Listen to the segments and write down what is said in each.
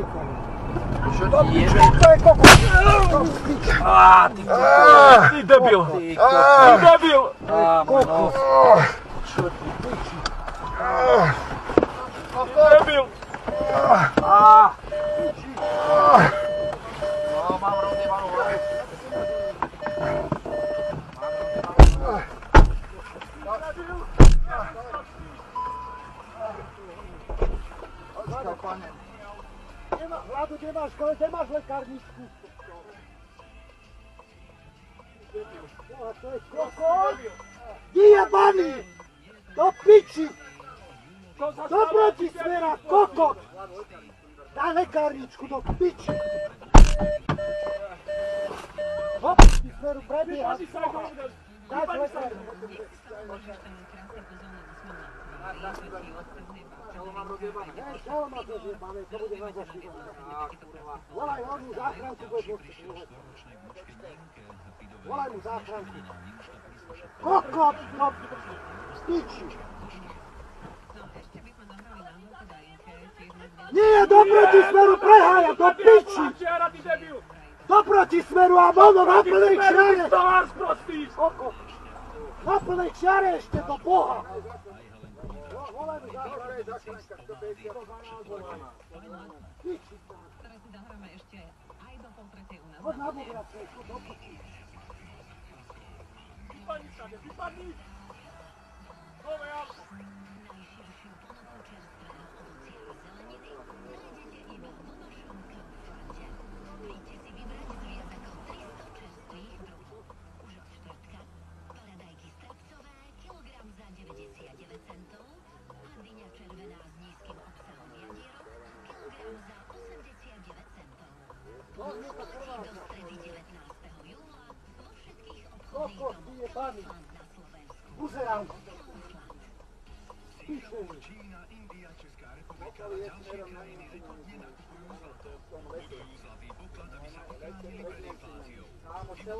Nikon. Čo To ti piči, jebe? to je kokos. Á, ty Á, Ty debil! Ty Ty kokos. debil! Á, môj nos. Čo ti piči? Debil! Á. No, mám rozjebanú hlavu. Počkaj, pane. Nemá, Vlado, nemáš, ale nemáš lekárničku. A to je kokos. Vyjebaný! Do piči! Do proti smera, kokot! Daj lekárničku do piči! Hop, ty smeru prebieha. Daj lekárničku. Hej, čo Volaj onu záchranku, bude poslúchať. Volaj mu záchranku. Kokot, no, piči. Nie, do proti smeru prehája, do piči! Čiara, ty debil! Do proti smeru a ono na plnej čiare! Na plnej čiare ešte do Boha! Vo- Volaj mu záchranku. Piči, ktoré si zahráme ešte aj do pol tretej u nás. poď na budrace, do piči. Vypadni stade, vypadni!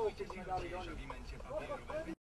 Ho tiež a vymente papierové